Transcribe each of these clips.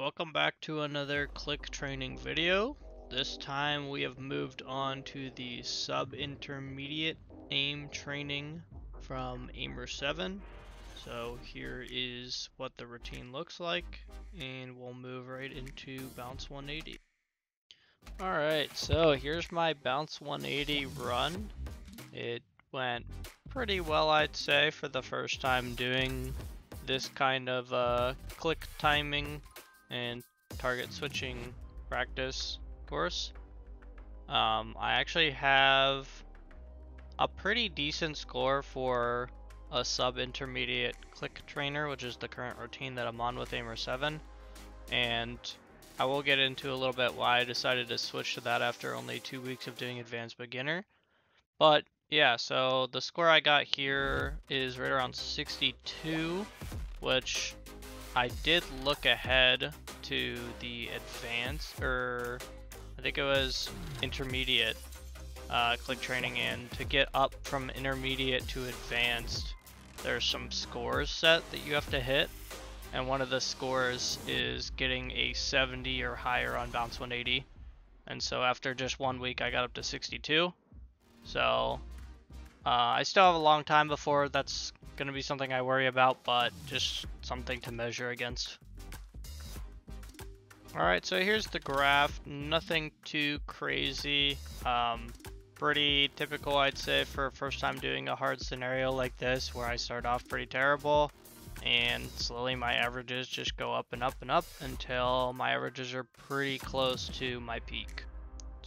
Welcome back to another click training video. This time we have moved on to the sub-intermediate aim training from Aimer 7. So here is what the routine looks like and we'll move right into bounce 180. Alright, so here's my bounce 180 run. It went pretty well I'd say for the first time doing this kind of uh, click timing and target switching practice course. Um, I actually have a pretty decent score for a sub-intermediate click trainer, which is the current routine that I'm on with Aimer 7. And I will get into a little bit why I decided to switch to that after only two weeks of doing advanced beginner. But yeah, so the score I got here is right around 62, which I did look ahead to the advanced, or I think it was intermediate uh, click training, and to get up from intermediate to advanced, there's some scores set that you have to hit, and one of the scores is getting a 70 or higher on bounce 180, and so after just one week I got up to 62, so uh, I still have a long time before that's going to be something I worry about, but just something to measure against. Alright, so here's the graph. Nothing too crazy. Um, pretty typical, I'd say, for first time doing a hard scenario like this, where I start off pretty terrible, and slowly my averages just go up and up and up until my averages are pretty close to my peak.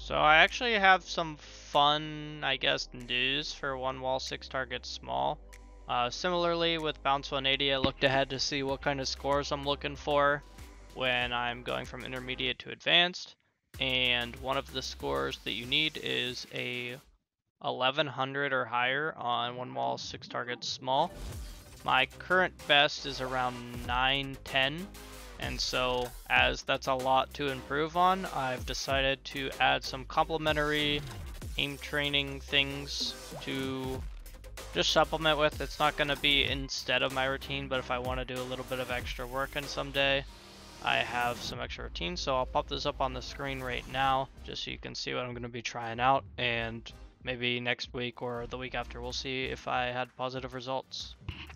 So I actually have some fun, I guess, news for one wall six targets small. Uh, similarly with Bounce 180, I looked ahead to see what kind of scores I'm looking for when I'm going from intermediate to advanced. And one of the scores that you need is a 1100 or higher on one wall, six targets small. My current best is around 910. And so as that's a lot to improve on, I've decided to add some complementary aim training things to just supplement with. It's not going to be instead of my routine, but if I want to do a little bit of extra work in some day, I have some extra routines. So I'll pop this up on the screen right now, just so you can see what I'm going to be trying out. And maybe next week or the week after, we'll see if I had positive results.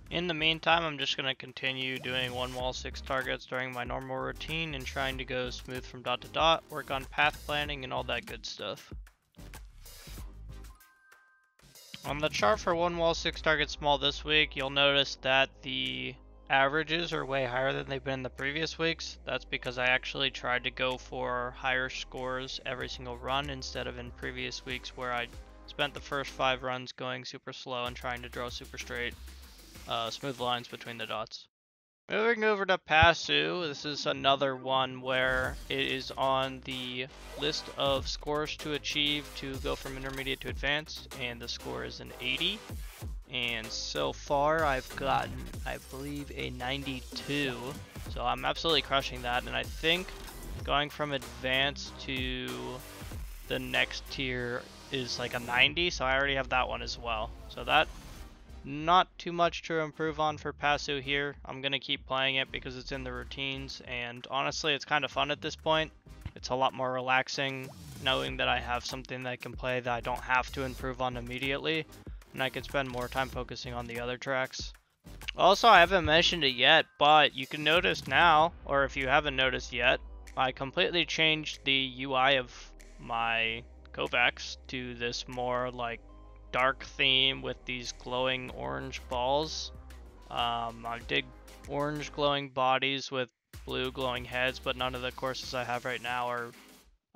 In the meantime, I'm just going to continue doing one wall, six targets during my normal routine and trying to go smooth from dot to dot, work on path planning and all that good stuff. On the chart for one wall, six targets small this week, you'll notice that the averages are way higher than they've been in the previous weeks. That's because I actually tried to go for higher scores every single run instead of in previous weeks where I spent the first five runs going super slow and trying to draw super straight, uh, smooth lines between the dots. Moving over to Pasu, this is another one where it is on the list of scores to achieve to go from intermediate to advanced, and the score is an 80. And so far I've gotten, I believe, a 92. So I'm absolutely crushing that, and I think going from advanced to the next tier is like a 90, so I already have that one as well. So that not too much to improve on for Pasu here. I'm going to keep playing it because it's in the routines, and honestly, it's kind of fun at this point. It's a lot more relaxing knowing that I have something that I can play that I don't have to improve on immediately, and I can spend more time focusing on the other tracks. Also, I haven't mentioned it yet, but you can notice now, or if you haven't noticed yet, I completely changed the UI of my KovaaK's to this more like dark theme with these glowing orange balls. Um, I dig orange glowing bodies with blue glowing heads, but none of the courses I have right now are,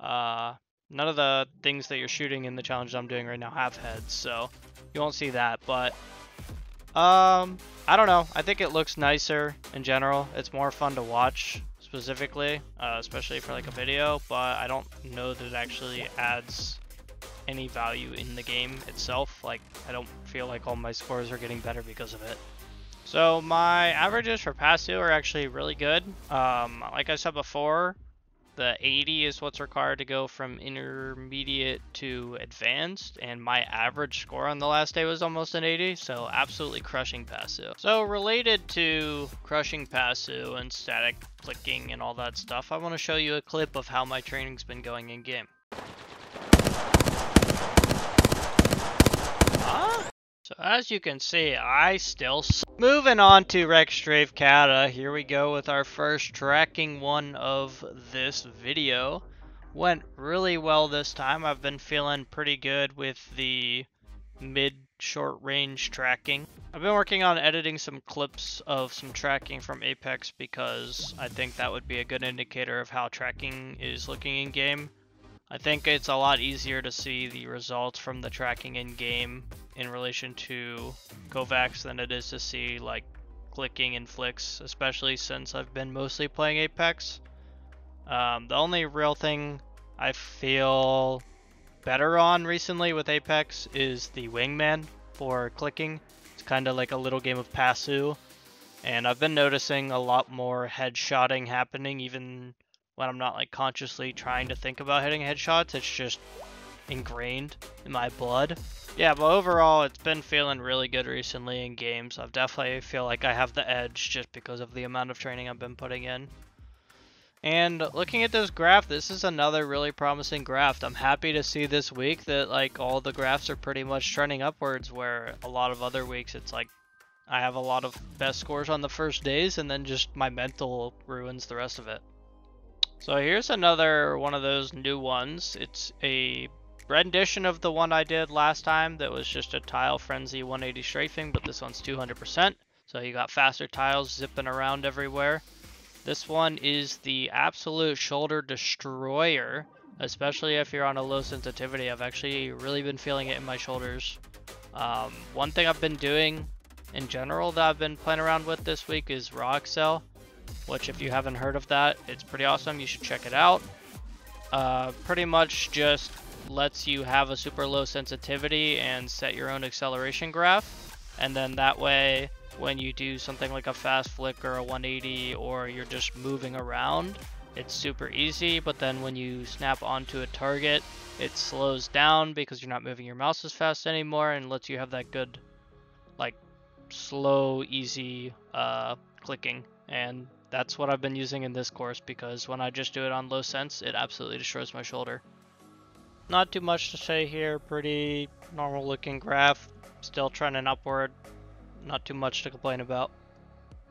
uh, none of the things that you're shooting in the challenge I'm doing right now have heads, so you won't see that, but, um, I don't know. I think it looks nicer in general. It's more fun to watch specifically, uh, especially for like a video, but I don't know that it actually adds any value in the game itself. Like, I don't feel like all my scores are getting better because of it. So my averages for Pasu are actually really good. Um, like I said before, The 80 is what's required to go from intermediate to advanced, and my average score on the last day was almost an 80, so absolutely crushing Pasu. So related to crushing Pasu and static clicking and all that stuff, I want to show you a clip of how my training's been going in game. So as you can see, I still Moving on to Rex Strafe here we go with our first tracking one of this video. Went really well this time. I've been feeling pretty good with the mid short range tracking. I've been working on editing some clips of some tracking from Apex because I think that would be a good indicator of how tracking is looking in game. I think it's a lot easier to see the results from the tracking in game in relation to KovaaK's than it is to see like clicking and flicks, especially since I've been mostly playing Apex. Um, the only real thing I feel better on recently with Apex is the wingman for clicking. It's kind of like a little game of Pasu, And I've been noticing a lot more headshotting happening even when I'm not like consciously trying to think about hitting headshots. It's just ingrained in my blood. Yeah, but overall, it's been feeling really good recently in games. I definitely feel like I have the edge just because of the amount of training I've been putting in. And looking at this graph, this is another really promising graph. I'm happy to see this week that like all the graphs are pretty much trending upwards where a lot of other weeks it's like I have a lot of best scores on the first days and then just my mental ruins the rest of it. So here's another one of those new ones. It's a rendition of the one I did last time that was just a tile frenzy 180 strafing, but this one's 200%. So you got faster tiles zipping around everywhere. This one is the absolute shoulder destroyer, especially if you're on a low sensitivity. I've actually really been feeling it in my shoulders. Um, one thing I've been doing in general that I've been playing around with this week is raw accel which if you haven't heard of that, it's pretty awesome. You should check it out. Uh, pretty much just lets you have a super low sensitivity and set your own acceleration graph. And then that way, when you do something like a fast flick or a 180 or you're just moving around, it's super easy. But then when you snap onto a target, it slows down because you're not moving your mouse as fast anymore and lets you have that good, like, slow, easy uh, clicking. And that's what I've been using in this course because when I just do it on low sense, it absolutely destroys my shoulder. Not too much to say here, pretty normal looking graph, still trending upward, not too much to complain about.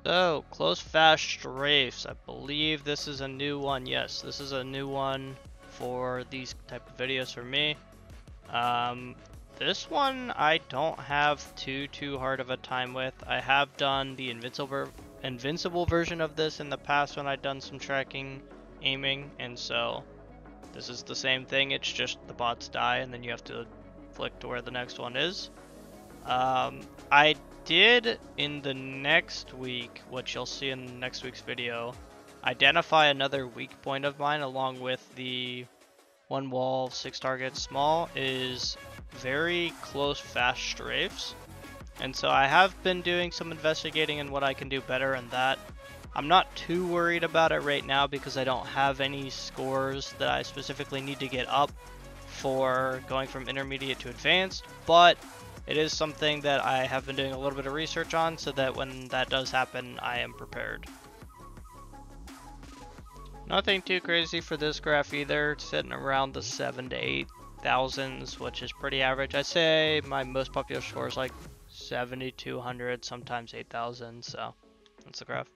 So, close fast strafes, I believe this is a new one, yes, this is a new one for these type of videos for me. Um, this one I don't have too too hard of a time with. I have done the invincible invincible version of this in the past when I'd done some tracking aiming, and so this is the same thing, it's just the bots die and then you have to flick to where the next one is. Um, I did in the next week, which you'll see in next week's video, identify another weak point of mine along with the one wall, six targets small is very close fast strafes. And so I have been doing some investigating in what I can do better in that. I'm not too worried about it right now because I don't have any scores that I specifically need to get up for going from intermediate to advanced, but it is something that I have been doing a little bit of research on so that when that does happen, I am prepared. Nothing too crazy for this graph either, it's sitting around the 7 to 8 thousands, which is pretty average. I'd say my most popular score is like 7,200, sometimes 8,000, so that's the graph.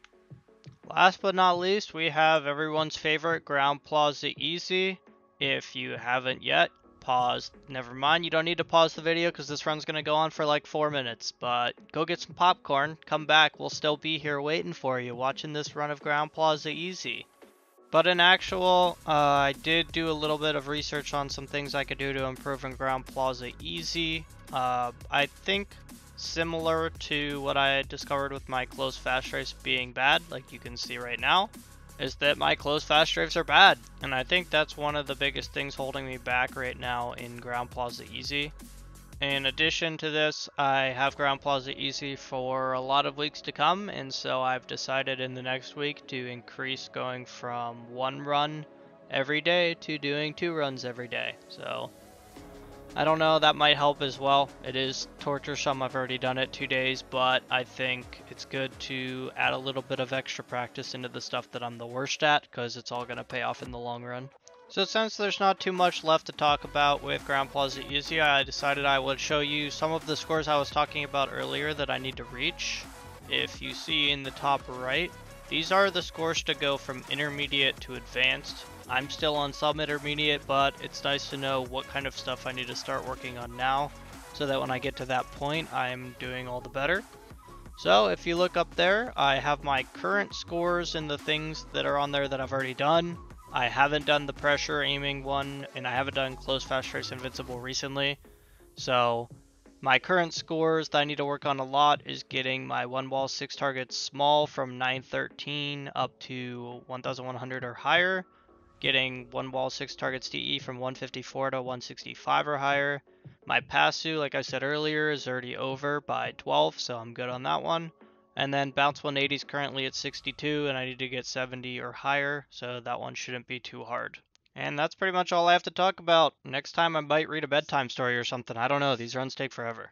Last but not least, we have everyone's favorite Ground Plaza Easy. If you haven't yet, pause. Never mind, you don't need to pause the video because this run's going to go on for like four minutes. But go get some popcorn, come back, we'll still be here waiting for you, watching this run of Ground Plaza Easy. But in actual, uh, I did do a little bit of research on some things I could do to improve in Ground Plaza Easy. Uh, I think similar to what I discovered with my close fast strafes being bad, like you can see right now, is that my close fast strafes are bad. And I think that's one of the biggest things holding me back right now in Ground Plaza Easy. In addition to this, I have Ground Plaza Easy for a lot of weeks to come, and so I've decided in the next week to increase going from one run every day to doing two runs every day. So I don't know, that might help as well. It is torturesome, I've already done it two days, but I think it's good to add a little bit of extra practice into the stuff that I'm the worst at, because it's all going to pay off in the long run. So since there's not too much left to talk about with Ground Plaza Easy, I decided I would show you some of the scores I was talking about earlier that I need to reach. If you see in the top right, these are the scores to go from intermediate to advanced. I'm still on sub-intermediate, but it's nice to know what kind of stuff I need to start working on now, so that when I get to that point, I'm doing all the better. So if you look up there, I have my current scores and the things that are on there that I've already done. I haven't done the pressure aiming one, and I haven't done close fast trace invincible recently. So my current scores that I need to work on a lot is getting my one wall six targets small from 913 up to 1100 or higher getting one wall, six targets DE from 154 to 165 or higher. My Pasu, like I said earlier, is already over by 12, so I'm good on that one. And then Bounce 180 is currently at 62, and I need to get 70 or higher, so that one shouldn't be too hard. And that's pretty much all I have to talk about. Next time I might read a bedtime story or something. I don't know, these runs take forever.